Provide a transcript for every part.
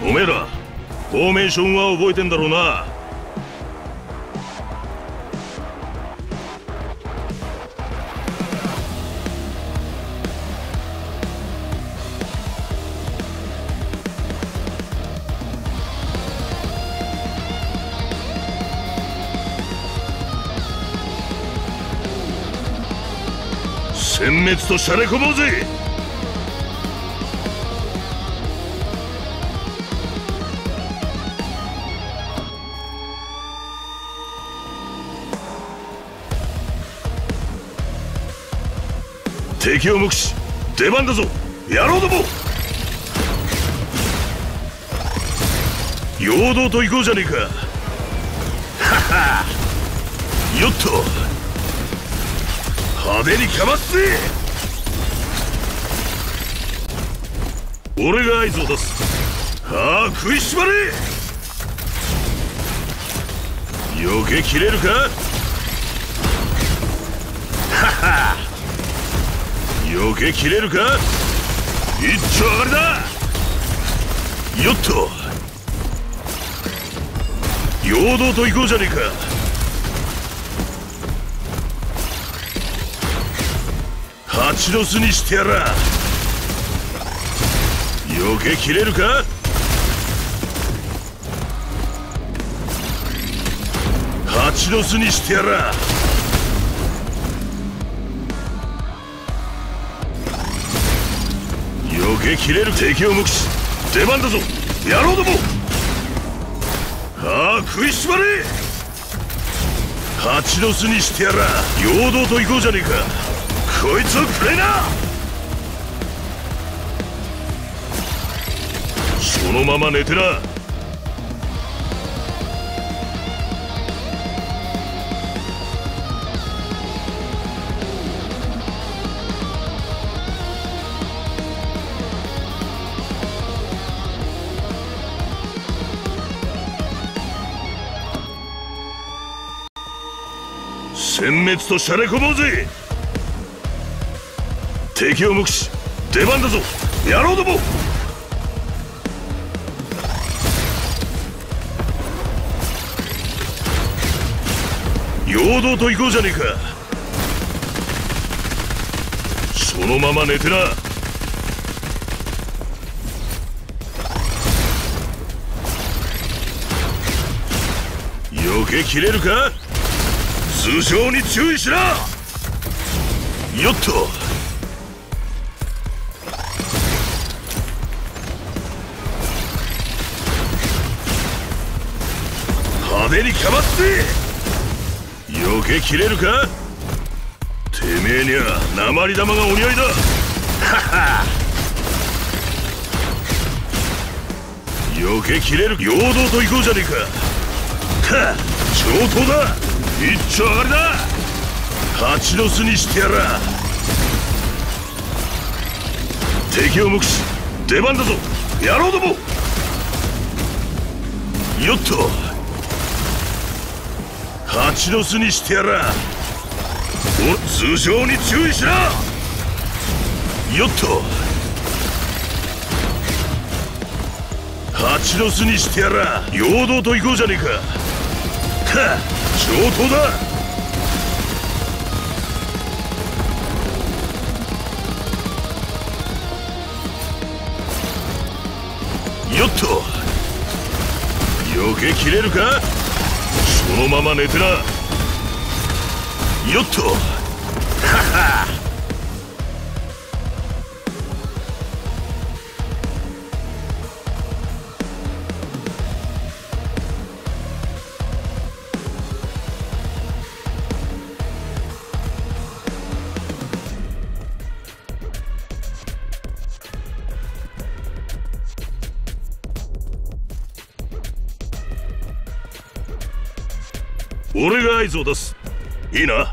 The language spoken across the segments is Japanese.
おめえらフォーメーションは覚えてんだろうな。滅としゃれ込もうぜ。敵を目視。出番だぞ。野郎ども。陽動と行こうじゃねえか。はは。よっと。派手にかますぜ。俺が合図を出す。はあ食いしばれ。避けきれるか。はは。避けきれるか。一丁上がりだ。よっと。陽動と行こうじゃねえか。蜂の巣にしてやら。避けきれるか？蜂の巣にしてやら。避けきれる敵を目視。出番だぞ。野郎ども。はあ食いしばれ。蜂の巣にしてやら。陽動と行こうじゃねえか。こいつをくれな！そのまま寝てな！殲滅としゃれ込もうぜ！敵を目視出番だぞ。野郎ども。陽動と行こうじゃねえか。そのまま寝てな。避けきれるか？通常に注意しな。よっと。派手にかますぜ避けきれるか？てめえには鉛玉がお似合いだ。はは避けきれる陽動と行こうじゃねえか。は上等だ。一丁上がりだ。蜂の巣にしてやら。敵を目視。出番だぞ。野郎ども。よっと。蜂の巣にしてやら。お通常に注意しなよっと。蜂の巣にしてやら。陽動と行こうじゃねえか。はっ上等だ。よっと。避けきれるか？のまま寝てな。よっと。はは俺が合図を出す。いいな。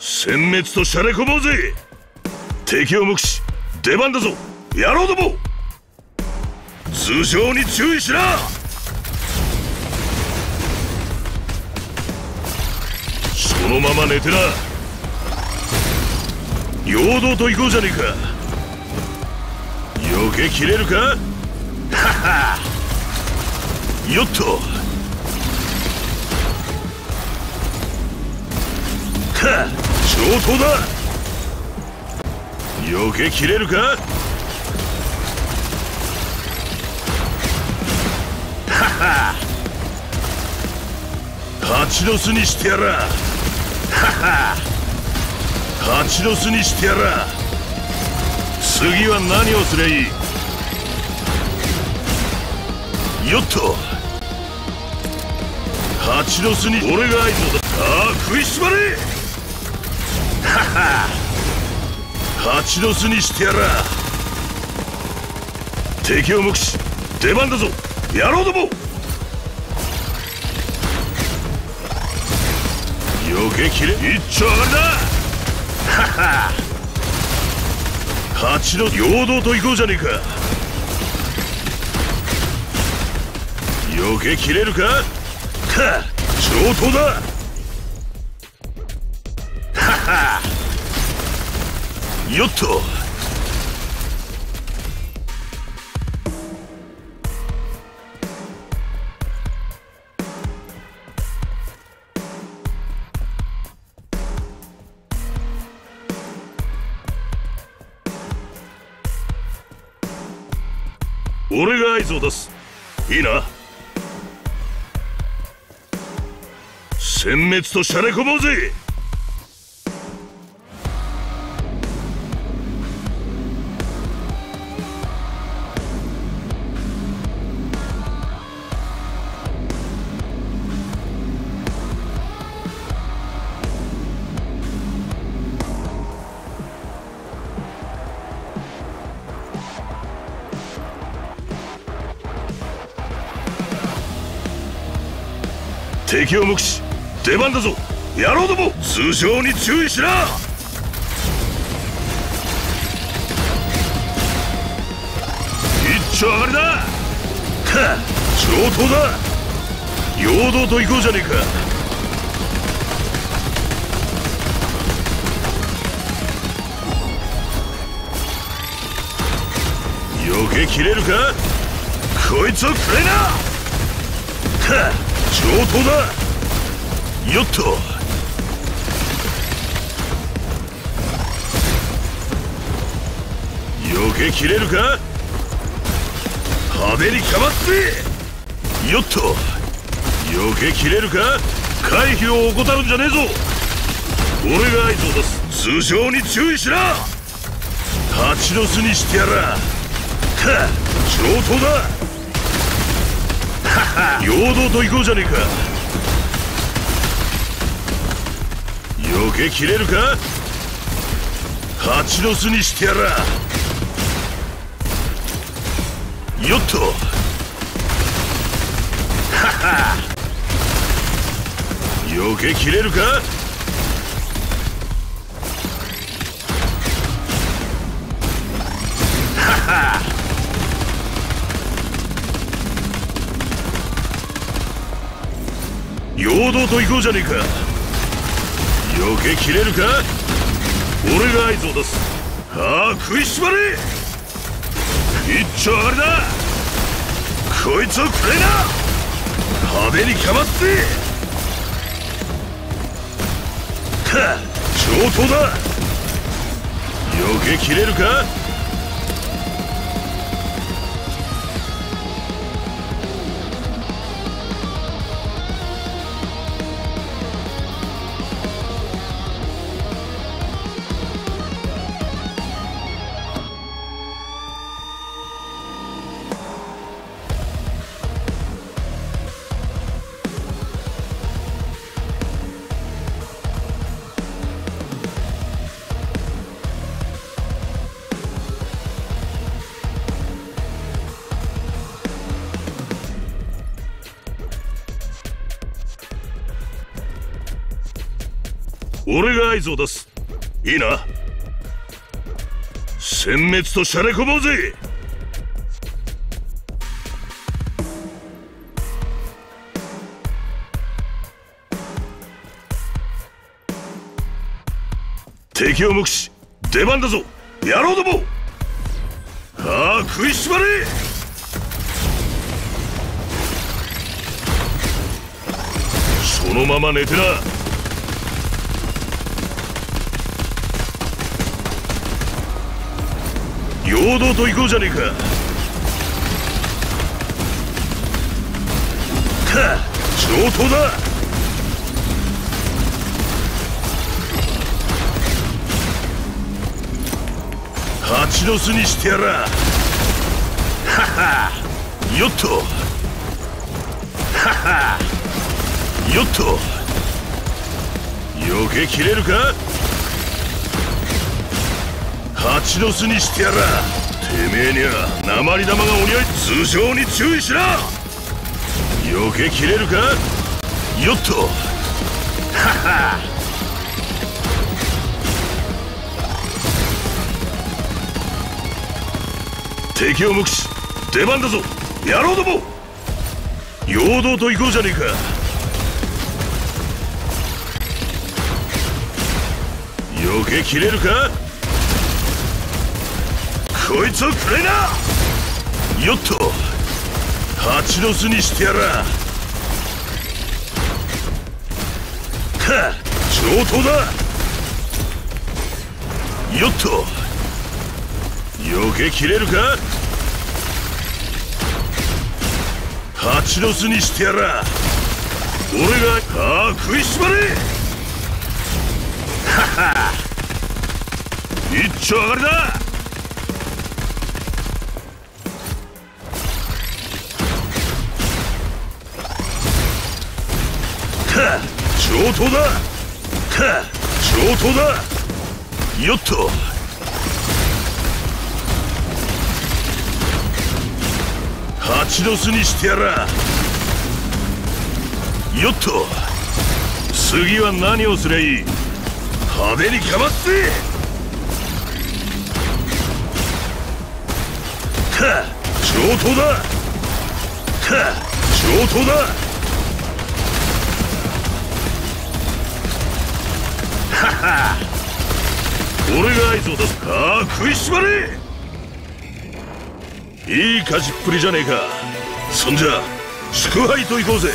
殲滅としゃれこぼうぜ。敵を無視。し出番だぞ。野郎ども。頭上に注意しなそのまま寝てな。陽動と行こうじゃねえか。避けきれるか？はは。よっと。か上等だ。避けきれるか？はは。蜂の巣にしてやらはは。蜂の巣にしてやら。次は何をすりゃいい？よっと。蜂の巣に俺が合図だ。ああ食いしばれ。はは蜂の巣にしてやら。敵を無視出番だぞ。野郎ども。避けきれ。一丁上がりだ。ハハ蜂の陽動と行こうじゃねえか。避けきれるか？か上等だ。はは。よっと。俺が合図を出す。いいな。殲滅としゃれ込もうぜ。敵を無視出番だぞ。野郎ども通常に注意しな。一丁上がりだ。か上等だ。陽動と行こうじゃねえか。避けきれるか？こいつをくれな。か上等だ。よっと。避けきれるか？派手にかまって。よっと。避けきれるか？回避を怠るんじゃねえぞ。俺が合図を出す。通常に注意しな蜂の巣にしてやらか上等だ。陽動と行こうじゃねえか。避けきれるか？蜂の巣にしてやら。よっと。はは避けきれるか？陽動と行こうじゃねえか。避けきれるか？俺が合図を出す。ああ食いしばれ！一丁上がりだ！こいつをくれな！派手にかまって！か上等だ！避けきれるか？俺が合図を出す。いいな。殲滅としゃれ込もうぜ。敵を目視。出番だぞ。野郎ども。ああ食いしばれ。そのまま寝てな。陽動と行こうじゃねえか。か上等だ。蜂の巣にしてやら。はは。よっと。はは。よっと。避けきれるか？蜂の巣にしてやら。てめえには鉛玉がお似合い頭上に注意しな避けきれるか？よっと。はは。敵を無視。出番だぞ。野郎ども。陽動と行こうじゃねえか。避けきれるか？こいつをくれな！よっと蜂の巣にしてやらか上等だ。よっと避けきれるか？蜂の巣にしてやら俺がああ食いしばれ！はは一丁上がりだ！上等だ。か上等だ。よっと。蜂の巣にしてやら。よっと。次は何をすりゃいい？派手にかますぜか上等だ。か上等だ。俺が合図を出すか食いしばれ。いい勝ちっぷりじゃねえか。そんじゃ祝杯といこうぜ。